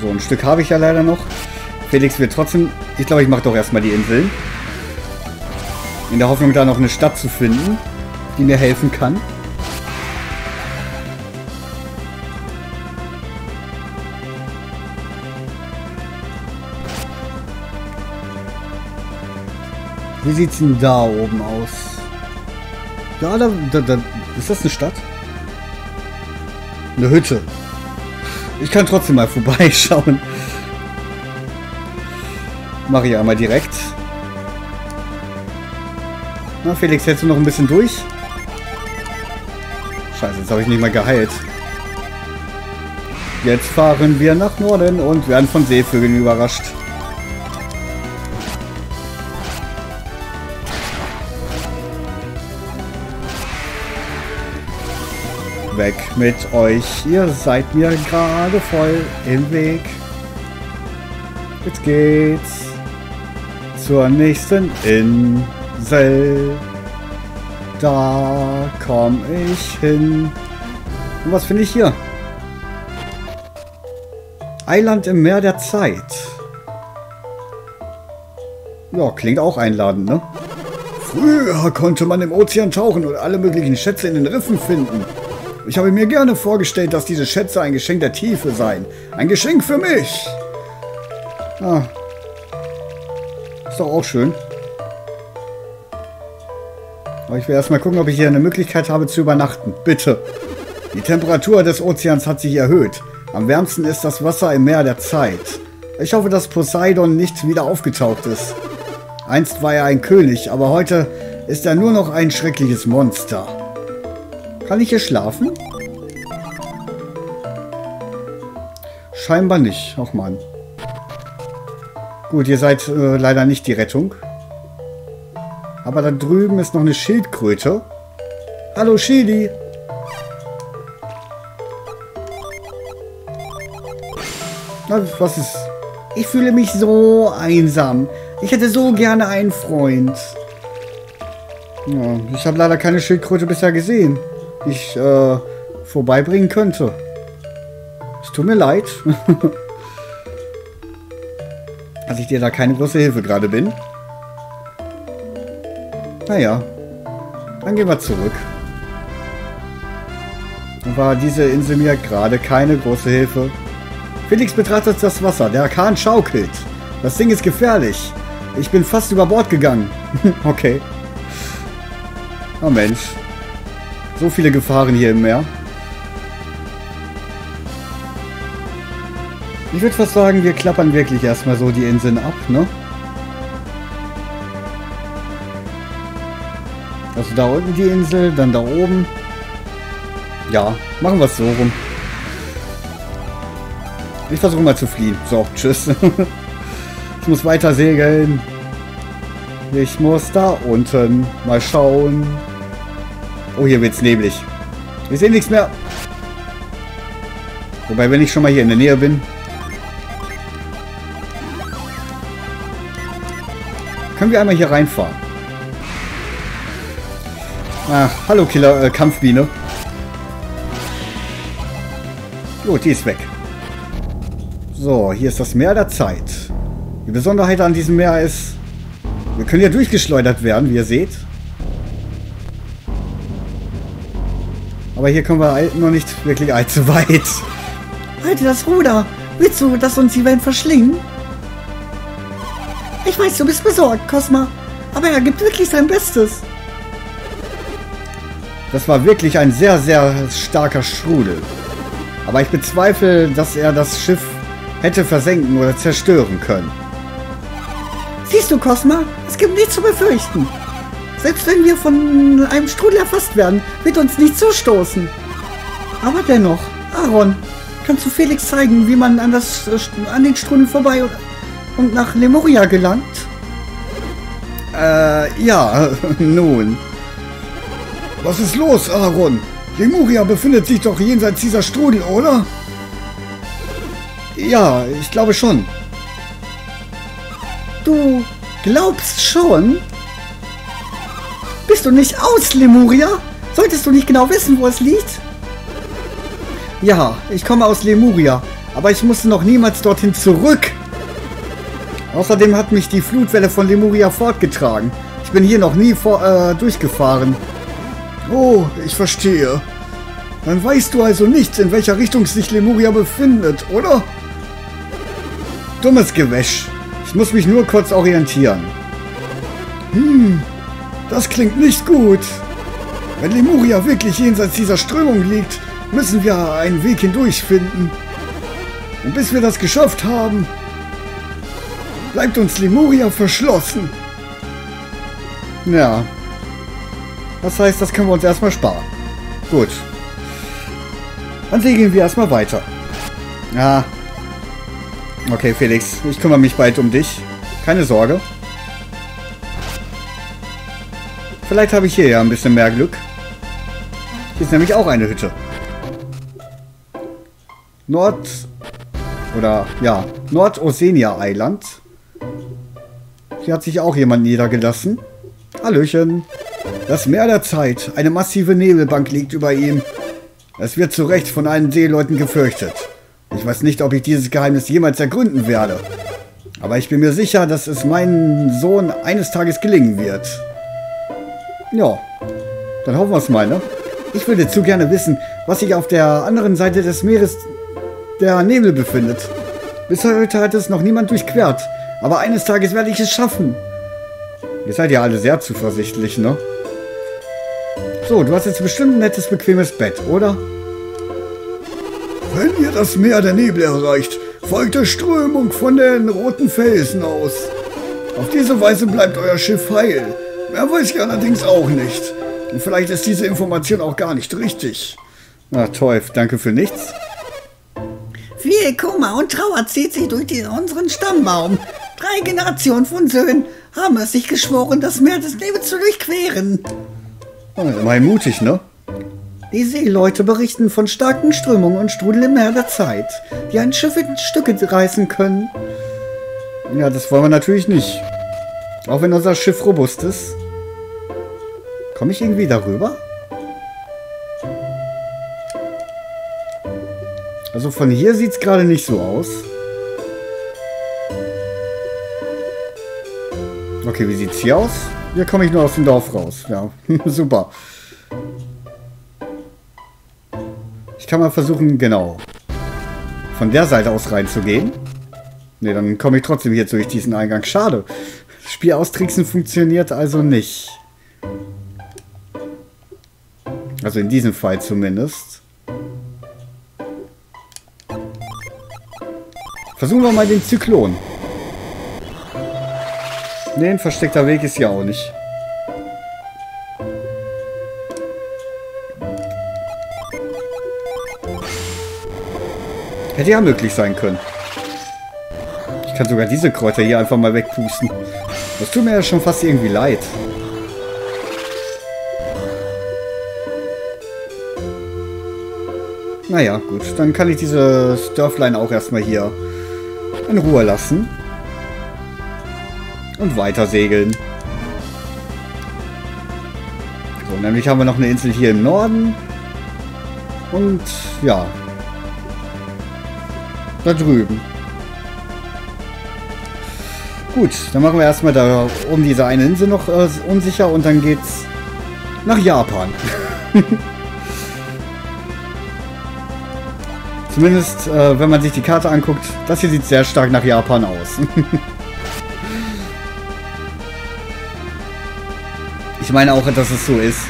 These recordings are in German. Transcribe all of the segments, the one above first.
So, ein Stück habe ich ja leider noch. Felix wird trotzdem... Ich glaube, ich mache doch erstmal die Inseln. In der Hoffnung, da noch eine Stadt zu finden, die mir helfen kann. Wie sieht's denn da oben aus? Ja, da, da, da ist das eine Stadt? Eine Hütte. Ich kann trotzdem mal vorbeischauen. Mache ich einmal direkt. Na, Felix, hältst du noch ein bisschen durch? Scheiße, jetzt habe ich nicht mal geheilt. Jetzt fahren wir nach Norden und werden von Seevögeln überrascht. Weg mit euch, ihr seid mir gerade voll im Weg. Jetzt geht's zur nächsten Insel. Da komm ich hin. Und was finde ich hier? Eiland im Meer der Zeit. Ja, klingt auch einladend, ne? Früher konnte man im Ozean tauchen und alle möglichen Schätze in den Riffen finden. Ich habe mir gerne vorgestellt, dass diese Schätze ein Geschenk der Tiefe seien. Ein Geschenk für mich. Ah. Ist doch auch schön. Aber ich will erstmal gucken, ob ich hier eine Möglichkeit habe zu übernachten. Bitte. Die Temperatur des Ozeans hat sich erhöht. Am wärmsten ist das Wasser im Meer der Zeit. Ich hoffe, dass Poseidon nicht wieder aufgetaucht ist. Einst war er ein König, aber heute ist er nur noch ein schreckliches Monster. Kann ich hier schlafen? Scheinbar nicht. Ach man. Gut, ihr seid äh, leider nicht die Rettung. Aber da drüben ist noch eine Schildkröte. Hallo Schildi. Na, was ist... Ich fühle mich so einsam. Ich hätte so gerne einen Freund. Ja, ich habe leider keine Schildkröte bisher gesehen ich äh, vorbeibringen könnte. Es tut mir leid. Dass ich dir da keine große Hilfe gerade bin. Naja. Dann gehen wir zurück. Dann war diese Insel mir gerade keine große Hilfe. Felix betrachtet das Wasser. Der Orkan schaukelt. Das Ding ist gefährlich. Ich bin fast über Bord gegangen. okay. Oh Mensch. So viele Gefahren hier im Meer. Ich würde fast sagen, wir klappern wirklich erstmal so die Inseln ab, ne? Also da unten die Insel, dann da oben. Ja, machen wir es so rum. Ich versuche mal zu fliehen. So, tschüss. ich muss weiter segeln. Ich muss da unten mal schauen. Oh, hier wird's neblig. Wir sehen nichts mehr. Wobei, wenn ich schon mal hier in der Nähe bin. Können wir einmal hier reinfahren. Ach, hallo Killer, äh, Kampfbiene. Oh, die ist weg. So, hier ist das Meer der Zeit. Die Besonderheit an diesem Meer ist, wir können ja durchgeschleudert werden, wie ihr seht. Aber hier kommen wir noch nicht wirklich allzu weit. Halte das Ruder. Willst du, dass uns die Wellen verschlingen? Ich weiß, du bist besorgt, Cosma. Aber er gibt wirklich sein Bestes. Das war wirklich ein sehr, sehr starker Strudel. Aber ich bezweifle, dass er das Schiff hätte versenken oder zerstören können. Siehst du, Cosma? Es gibt nichts zu befürchten. Selbst wenn wir von einem Strudel erfasst werden, wird uns nicht zustoßen. Aber dennoch, Aaron, kannst du Felix zeigen, wie man an, das, an den Strudel vorbei und nach Lemuria gelangt? Äh, ja, nun. Was ist los, Aaron? Lemuria befindet sich doch jenseits dieser Strudel, oder? Ja, ich glaube schon. Du glaubst schon? Bist du nicht aus, Lemuria? Solltest du nicht genau wissen, wo es liegt? Ja, ich komme aus Lemuria, Aber ich musste noch niemals dorthin zurück. Außerdem hat mich die Flutwelle von Lemuria fortgetragen. Ich bin hier noch nie vor, äh, durchgefahren. Oh, ich verstehe. Dann weißt du also nicht, in welcher Richtung sich Lemuria befindet, oder? Dummes Gewäsch. Ich muss mich nur kurz orientieren. Hm, das klingt nicht gut. Wenn Lemuria wirklich jenseits dieser Strömung liegt, müssen wir einen Weg hindurch finden. Und bis wir das geschafft haben, bleibt uns Lemuria verschlossen. Ja. Das heißt, das können wir uns erstmal sparen. Gut. Dann segeln wir erstmal weiter. Ja. Okay, Felix. Ich kümmere mich bald um dich. Keine Sorge. Vielleicht habe ich hier ja ein bisschen mehr Glück. Hier ist nämlich auch eine Hütte. Nord... Oder, ja, Nord-Osenia Island. Hier hat sich auch jemand niedergelassen. Hallöchen. Das Meer der Zeit. Eine massive Nebelbank liegt über ihm. Es wird zu Recht von allen Seeleuten gefürchtet. Ich weiß nicht, ob ich dieses Geheimnis jemals ergründen werde. Aber ich bin mir sicher, dass es meinem Sohn eines Tages gelingen wird. Ja, dann hoffen wir es mal, ne? Ich würde zu gerne wissen, was sich auf der anderen Seite des Meeres der Nebel befindet. Bis heute hat es noch niemand durchquert. Aber eines Tages werde ich es schaffen. Ihr seid ja alle sehr zuversichtlich, ne? So, du hast jetzt bestimmt ein nettes, bequemes Bett, oder? Wenn ihr das Meer der Nebel erreicht, folgt der Strömung von den roten Felsen aus. Auf diese Weise bleibt euer Schiff heil. Mehr weiß ich allerdings auch nicht. Und vielleicht ist diese Information auch gar nicht richtig. Na toll, danke für nichts. Viel Kummer und Trauer zieht sich durch die, unseren Stammbaum. Drei Generationen von Söhnen haben es sich geschworen, das Meer des Nebels zu durchqueren. Immerhin mutig, ne? Die Seeleute berichten von starken Strömungen und Strudel im Meer der Zeit, die ein Schiff in Stücke reißen können. Ja, das wollen wir natürlich nicht. Auch wenn unser Schiff robust ist. Komme ich irgendwie darüber? Also von hier sieht es gerade nicht so aus. Okay, wie sieht's hier aus? Hier komme ich nur aus dem Dorf raus. Ja, super. Ich kann mal versuchen, genau, von der Seite aus reinzugehen. Ne, dann komme ich trotzdem hier durch diesen Eingang. Schade. Spiel austricksen funktioniert also nicht. Also in diesem Fall zumindest. Versuchen wir mal den Zyklon. Ne, ein versteckter Weg ist ja auch nicht. Hätte ja möglich sein können. Ich kann sogar diese Kräuter hier einfach mal wegpusten. Das tut mir ja schon fast irgendwie leid. Naja, gut. Dann kann ich dieses Dörflein auch erstmal hier in Ruhe lassen. Und weiter segeln. So, nämlich haben wir noch eine Insel hier im Norden. Und ja. Da drüben. Gut, dann machen wir erstmal da um diese eine Insel noch äh, unsicher und dann geht's nach Japan. Zumindest, äh, wenn man sich die Karte anguckt, das hier sieht sehr stark nach Japan aus. ich meine auch, dass es so ist.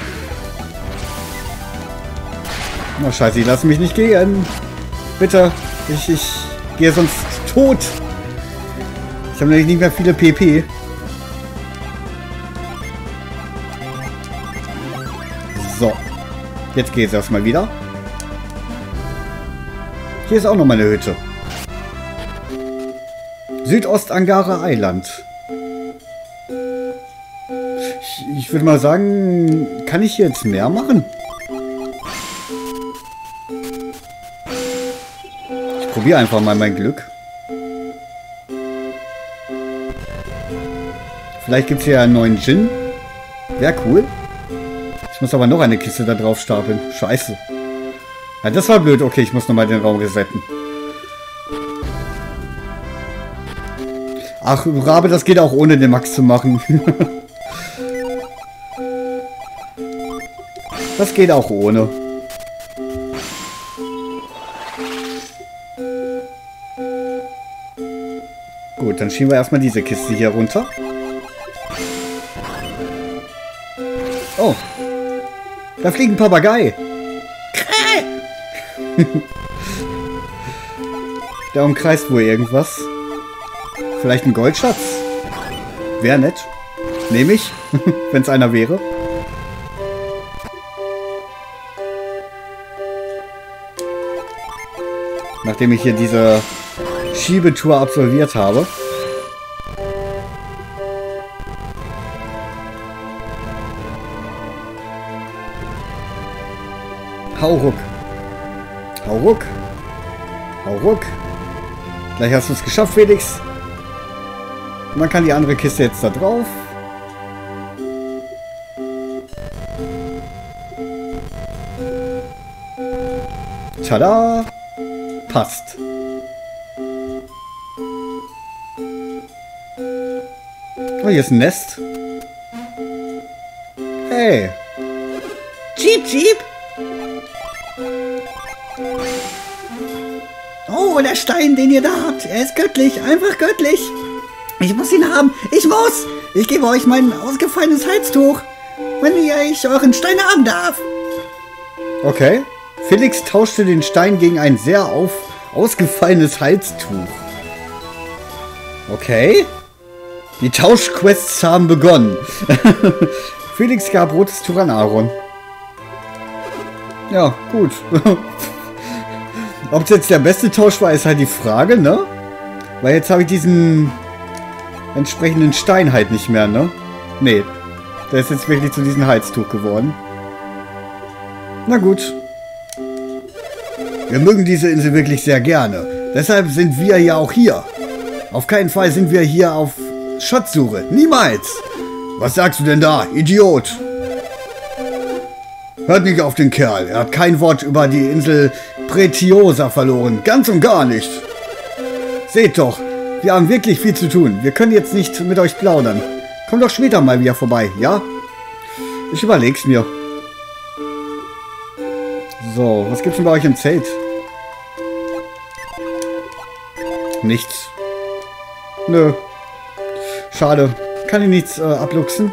Na oh, scheiße, ich lasse mich nicht gehen. Bitte, ich, ich gehe sonst tot. Ich habe nämlich nicht mehr viele PP. So. Jetzt geht es erstmal wieder. Hier ist auch noch mal eine Hütte. Südost-Angara Island. Ich, ich würde mal sagen, kann ich hier jetzt mehr machen? Ich probiere einfach mal mein Glück. Vielleicht gibt es hier einen neuen Gin. Wäre cool. Ich muss aber noch eine Kiste da drauf stapeln. Scheiße. Ja, das war blöd. Okay, ich muss nochmal den Raum resetten. Ach, Rabe, das geht auch ohne den Max zu machen. das geht auch ohne. Gut, dann schieben wir erstmal diese Kiste hier runter. Da fliegt ein Papagei. Der umkreist wohl irgendwas. Vielleicht ein Goldschatz? Wäre nett. Nehme ich, wenn es einer wäre. Nachdem ich hier diese Schiebetour absolviert habe. Hau ruck. Hau ruck. Hau ruck. Gleich hast du es geschafft, Felix. Und dann kann die andere Kiste jetzt da drauf. Tada! Passt. Oh, hier ist ein Nest. Hey. Jeep, Jeep. Oh, der Stein, den ihr da habt. Er ist göttlich, einfach göttlich. Ich muss ihn haben. Ich muss. Ich gebe euch mein ausgefallenes Heiztuch, wenn ich euren Stein haben darf. Okay. Felix tauschte den Stein gegen ein sehr auf, ausgefallenes Halstuch. Okay. Die Tauschquests haben begonnen. Felix gab rotes Tuch an Aaron. Ja, gut. Ob es jetzt der beste Tausch war, ist halt die Frage, ne? Weil jetzt habe ich diesen entsprechenden Stein halt nicht mehr, ne? Nee. Der ist jetzt wirklich zu diesem Heiztuch geworden. Na gut. Wir mögen diese Insel wirklich sehr gerne. Deshalb sind wir ja auch hier. Auf keinen Fall sind wir hier auf Schatzsuche. Niemals. Was sagst du denn da, Idiot? Hört nicht auf den Kerl. Er hat kein Wort über die Insel Pretiosa verloren. Ganz und gar nicht. Seht doch, wir haben wirklich viel zu tun. Wir können jetzt nicht mit euch plaudern. Kommt doch später mal wieder vorbei, ja? Ich überleg's mir. So, was gibt's denn bei euch im Zelt? Nichts. Nö. Schade. Kann ich nichts äh, abluchsen?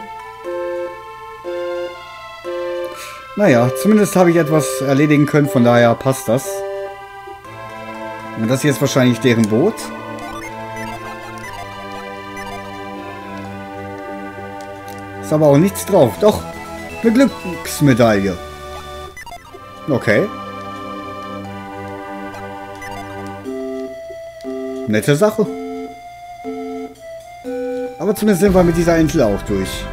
Naja, zumindest habe ich etwas erledigen können, von daher passt das. Und das hier ist wahrscheinlich deren Boot. Ist aber auch nichts drauf. Doch, eine Glücksmedaille. Okay. Nette Sache. Aber zumindest sind wir mit dieser Insel auch durch.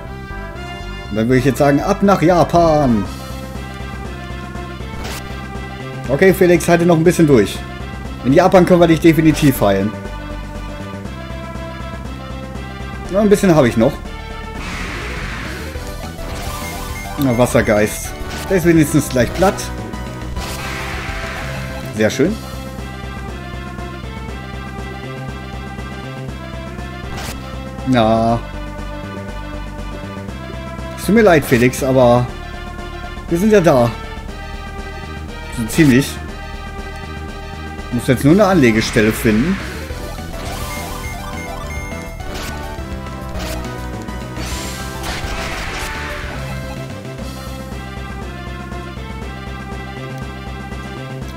Und dann würde ich jetzt sagen, ab nach Japan. Okay, Felix, halte noch ein bisschen durch. In Japan können wir dich definitiv heilen. Ja, ein bisschen habe ich noch. Na, Wassergeist. Der ist wenigstens gleich platt. Sehr schön. Na. Es tut mir leid, Felix, aber wir sind ja da. So ziemlich. Ich muss jetzt nur eine Anlegestelle finden.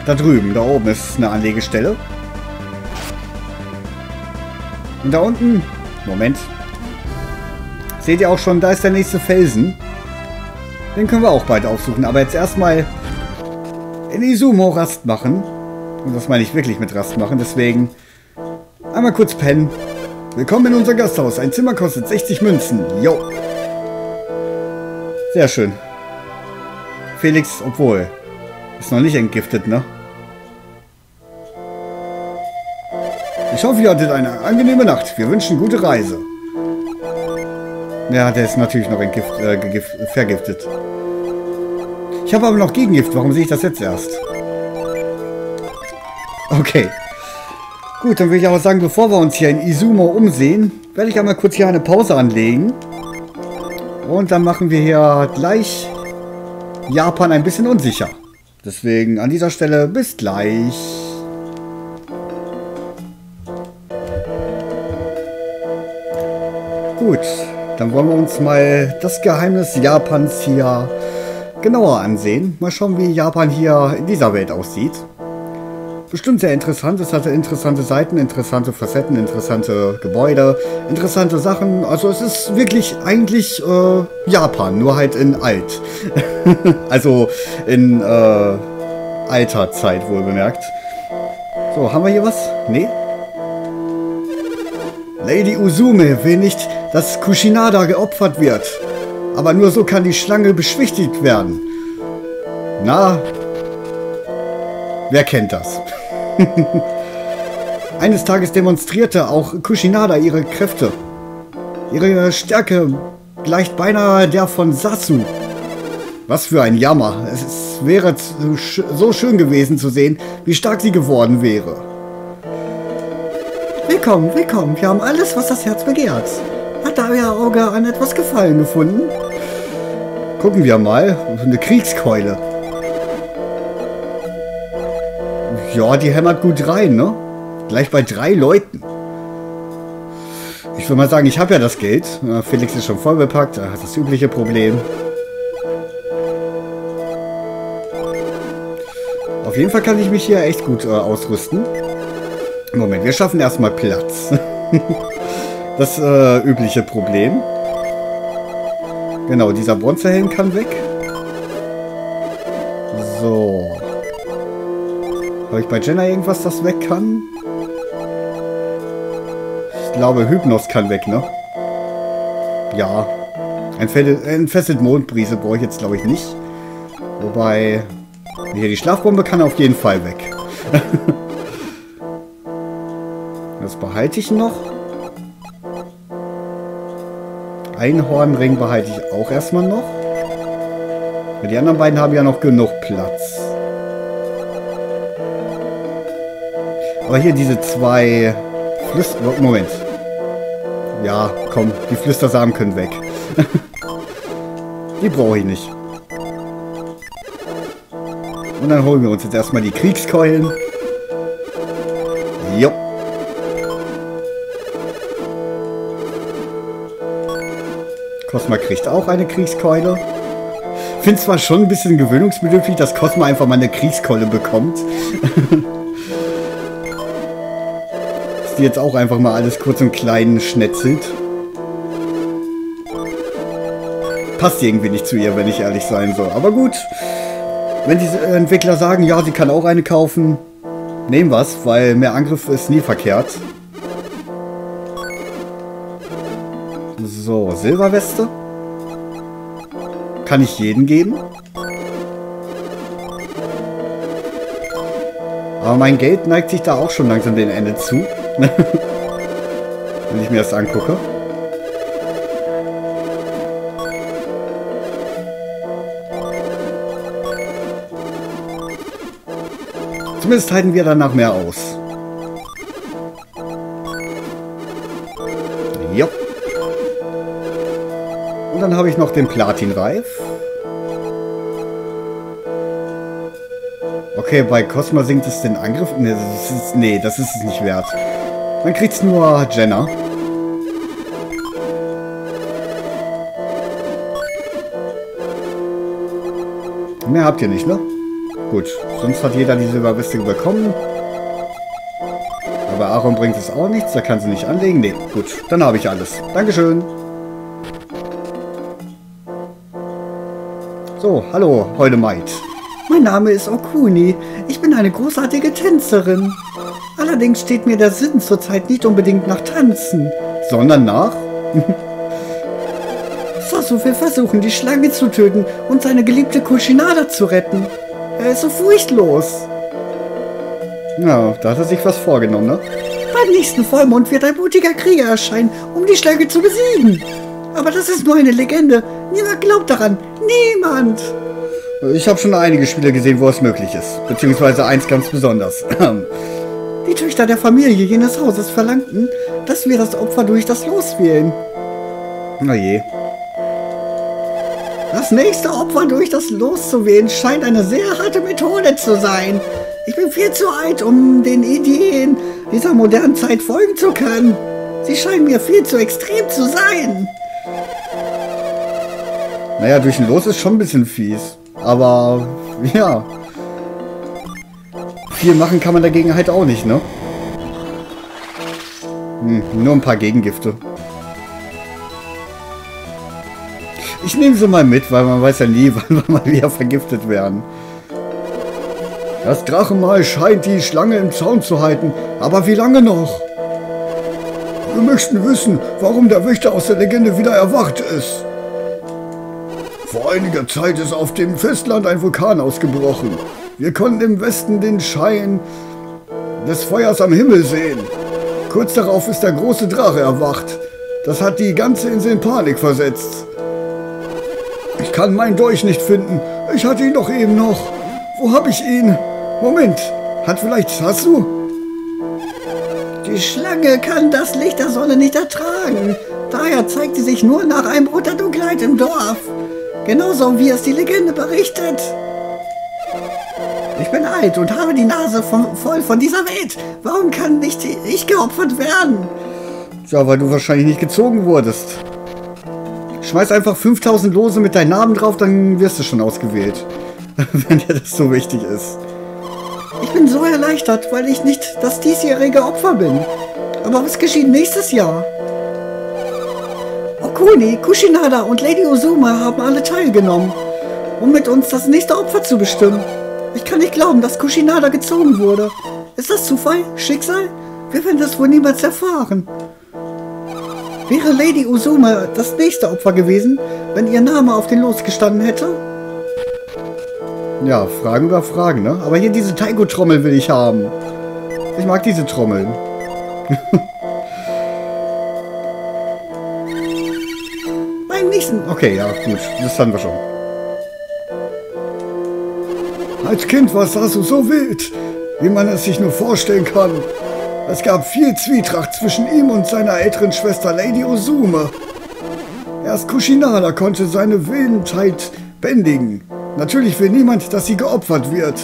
Da drüben, da oben ist eine Anlegestelle. Und da unten... Moment. Seht ihr auch schon, da ist der nächste Felsen. Den können wir auch bald aufsuchen. Aber jetzt erstmal in Izumo Rast machen. Und das meine ich wirklich mit Rast machen. Deswegen einmal kurz pennen. Willkommen in unser Gasthaus. Ein Zimmer kostet 60 Münzen. Jo. Sehr schön. Felix, obwohl. Ist noch nicht entgiftet, ne? Ich hoffe, ihr hattet eine angenehme Nacht. Wir wünschen gute Reise. Ja, der ist natürlich noch äh, vergiftet. Ich habe aber noch Gegengift. Warum sehe ich das jetzt erst? Okay. Gut, dann würde ich aber sagen, bevor wir uns hier in Izumo umsehen, werde ich einmal kurz hier eine Pause anlegen. Und dann machen wir hier gleich Japan ein bisschen unsicher. Deswegen an dieser Stelle bis gleich. Gut, dann wollen wir uns mal das Geheimnis Japans hier genauer ansehen. Mal schauen, wie Japan hier in dieser Welt aussieht. Bestimmt sehr interessant. Es hatte interessante Seiten, interessante Facetten, interessante Gebäude, interessante Sachen. Also es ist wirklich eigentlich äh, Japan, nur halt in alt. also in äh, alter Zeit wohl bemerkt. So, haben wir hier was? Nee? Lady Usume will nicht, dass Kushinada geopfert wird. Aber nur so kann die Schlange beschwichtigt werden. Na, wer kennt das? Eines Tages demonstrierte auch Kushinada ihre Kräfte. Ihre Stärke gleicht beinahe der von Sasu. Was für ein Jammer. Es wäre so schön gewesen zu sehen, wie stark sie geworden wäre. Willkommen, willkommen. Wir haben alles, was das Herz begehrt. Hat da euer Auge an etwas Gefallen gefunden? Gucken wir mal. Eine Kriegskeule. Ja, die hämmert gut rein, ne? Gleich bei drei Leuten. Ich würde mal sagen, ich habe ja das Geld. Felix ist schon voll bepackt. Er hat das übliche Problem. Auf jeden Fall kann ich mich hier echt gut äh, ausrüsten. Moment, wir schaffen erstmal Platz. das äh, übliche Problem. Genau, dieser Bronzehelm kann weg. So. Habe ich bei Jenna irgendwas, das weg kann? Ich glaube, Hypnos kann weg, ne? Ja. Entfesselt Mondbrise brauche ich jetzt, glaube ich, nicht. Wobei... Hier, die Schlafbombe kann auf jeden Fall weg. das behalte ich noch. Einhornring behalte ich auch erstmal noch. Die anderen beiden haben ja noch genug Platz. Aber hier diese zwei Flüster... Moment. Ja, komm, die Flüstersamen können weg. die brauche ich nicht. Und dann holen wir uns jetzt erstmal die Kriegskeulen. Cosma kriegt auch eine Kriegskeule. Finde zwar schon ein bisschen gewöhnungsbedürftig, dass Cosma einfach mal eine Kriegskeule bekommt. die jetzt auch einfach mal alles kurz und klein schnetzelt. Passt irgendwie nicht zu ihr, wenn ich ehrlich sein soll. Aber gut, wenn die Entwickler sagen, ja, sie kann auch eine kaufen, nehmen was, weil mehr Angriff ist nie verkehrt. So, Silberweste. Kann ich jeden geben? Aber mein Geld neigt sich da auch schon langsam dem Ende zu. Wenn ich mir das angucke. Zumindest halten wir danach mehr aus. Und dann habe ich noch den Platinreif. Okay, bei Cosma sinkt es den Angriff. Nee das, ist, nee, das ist es nicht wert. Dann kriegt's nur Jenna. Mehr habt ihr nicht, ne? Gut, sonst hat jeder die Silberweste bekommen. Aber Aaron bringt es auch nichts, da kann sie nicht anlegen. Ne, gut, dann habe ich alles. Dankeschön. So, hallo, heute Maid. Mein Name ist Okuni. Ich bin eine großartige Tänzerin. Allerdings steht mir der Sinn zurzeit nicht unbedingt nach Tanzen. Sondern nach? Sasu will versuchen, die Schlange zu töten und seine geliebte Kushinada zu retten. Er ist so furchtlos. Ja, da hat er sich was vorgenommen, ne? Beim nächsten Vollmond wird ein mutiger Krieger erscheinen, um die Schlange zu besiegen. Aber das ist nur eine Legende. Niemand glaubt daran. Niemand. Ich habe schon einige Spiele gesehen, wo es möglich ist. Beziehungsweise eins ganz besonders. Die Töchter der Familie jenes Hauses verlangten, dass wir das Opfer durch das Los wählen. Na je. Das nächste Opfer durch das Los zu wählen scheint eine sehr harte Methode zu sein. Ich bin viel zu alt, um den Ideen dieser modernen Zeit folgen zu können. Sie scheinen mir viel zu extrem zu sein. Naja, durch ein Los ist schon ein bisschen fies. Aber, ja. Viel machen kann man dagegen halt auch nicht, ne? Hm, nur ein paar Gegengifte. Ich nehme sie mal mit, weil man weiß ja nie, wann wir mal wieder vergiftet werden. Das Drachenmal scheint die Schlange im Zaun zu halten. Aber wie lange noch? Wir möchten wissen, warum der Wächter aus der Legende wieder erwacht ist. Vor einiger Zeit ist auf dem Festland ein Vulkan ausgebrochen. Wir konnten im Westen den Schein des Feuers am Himmel sehen. Kurz darauf ist der große Drache erwacht. Das hat die ganze Insel in Panik versetzt. Ich kann meinen Dolch nicht finden. Ich hatte ihn doch eben noch. Wo habe ich ihn? Moment, hat vielleicht Sasu? Die Schlange kann das Licht der Sonne nicht ertragen. Daher zeigt sie sich nur nach einem Dunkelheit im Dorf. Genauso wie es die Legende berichtet. Ich bin alt und habe die Nase von, voll von dieser Welt. Warum kann nicht ich geopfert werden? Ja, weil du wahrscheinlich nicht gezogen wurdest. Schmeiß einfach 5000 Lose mit deinem Namen drauf, dann wirst du schon ausgewählt. Wenn dir das so wichtig ist. Ich bin so erleichtert, weil ich nicht das diesjährige Opfer bin. Aber was geschieht nächstes Jahr? Okuni, Kushinada und Lady Uzuma haben alle teilgenommen, um mit uns das nächste Opfer zu bestimmen. Ich kann nicht glauben, dass Kushinada gezogen wurde. Ist das Zufall? Schicksal? Wir werden das wohl niemals erfahren. Wäre Lady Uzuma das nächste Opfer gewesen, wenn ihr Name auf den Los gestanden hätte? Ja, Fragen über Fragen, ne? Aber hier diese Taiko-Trommel will ich haben. Ich mag diese Trommeln. Okay, ja, gut. Das haben wir schon. Als Kind war Sasu so wild, wie man es sich nur vorstellen kann. Es gab viel Zwietracht zwischen ihm und seiner älteren Schwester Lady Ozume. Erst Kushinada konnte seine Wildheit bändigen. Natürlich will niemand, dass sie geopfert wird.